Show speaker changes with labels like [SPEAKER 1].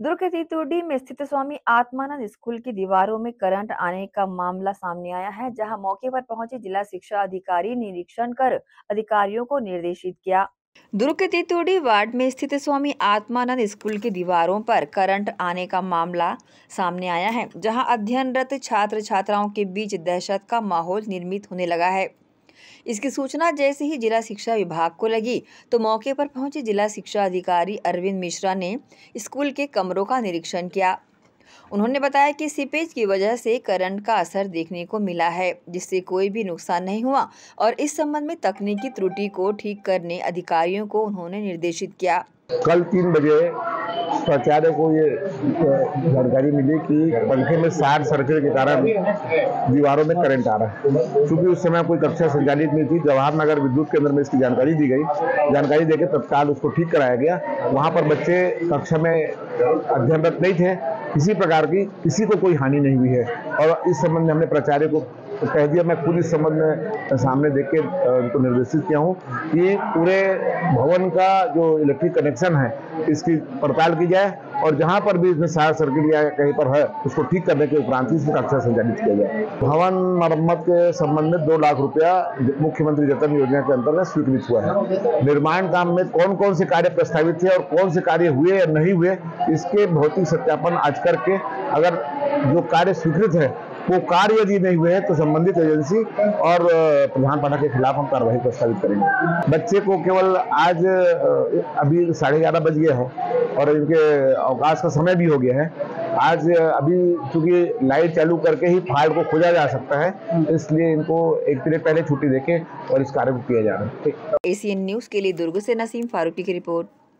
[SPEAKER 1] दुर्ग के में स्थित स्वामी आत्मानंद स्कूल की दीवारों में करंट आने का मामला सामने आया है, जहाँ मौके पर पहुँचे जिला शिक्षा अधिकारी निरीक्षण कर अधिकारियों को निर्देशित किया। दुर्ग के तितुडी वार्ड में स्थित स्वामी आत्मानंद स्कूल की दीवारों पर करंट आने का मामला सामने आया है, जहाँ अध्ययनरत छात्र छात्राओं के बीच दहशत का माहौल निर्मित होने लगा है। इसकी सूचना जैसे ही जिला शिक्षा विभाग को लगी तो मौके पर पहुँचे जिला शिक्षा अधिकारी अरविंद मिश्रा ने स्कूल के कमरों का निरीक्षण किया। उन्होंने बताया कि सीपेज की वजह से करंट का असर देखने को मिला है, जिससे कोई भी नुकसान नहीं हुआ और इस संबंध में तकनीकी त्रुटि को ठीक करने अधिकारियों को उन्होंने निर्देशित किया।
[SPEAKER 2] कल तीन बजे प्राचार्य को ये जानकारी मिली कि पंखे में शार्ट सर्किट के कारण दीवारों में करंट आ रहा है। क्योंकि उस समय कोई कक्षा संचालित नहीं थी जवाहर नगर विद्युत केंद्र में इसकी जानकारी दी गई। जानकारी देकर तत्काल उसको ठीक कराया गया। वहाँ पर बच्चे कक्षा में अध्ययनरत नहीं थे। किसी प्रकार की, किसी को कोई हानि नहीं हुई है। और इस संबंध में हमने प्राचार्य को तो कह दिया, मैं खुद इस संबंध में सामने देख के उनको निर्देशित किया हूँ कि पूरे भवन का जो इलेक्ट्रिक कनेक्शन है, इसकी पड़ताल की जाए और जहाँ पर भी इसमें शार्ट सर्किट या कहीं पर है, उसको ठीक करने के उपरांत इसमें कक्षा संचालित किया जाए। भवन मरम्मत के संबंध में दो लाख रुपया मुख्यमंत्री जतन योजना के अंतर्गत स्वीकृत हुआ है। निर्माण काम में कौन कौन से कार्य प्रस्तावित थे और कौन से कार्य हुए या नहीं हुए, इसके भौतिक सत्यापन आज करके अगर जो कार्य स्वीकृत है वो कार्य यदि नहीं हुए तो संबंधित एजेंसी और प्रधान पाठक के खिलाफ हम कार्रवाई प्रस्तावित करेंगे। बच्चे को केवल आज अभी साढ़े ग्यारह बज गए हैं और इनके अवकाश का समय भी हो गया है। आज, अभी चूँकि लाइट चालू करके ही फ़ाइल को खोजा जा सकता है, इसलिए इनको एक दिन पहले छुट्टी देके और इस कार्य को किया जा रहा है।
[SPEAKER 1] एसीएन न्यूज़ के लिए दुर्ग से नसीम फारूकी की रिपोर्ट।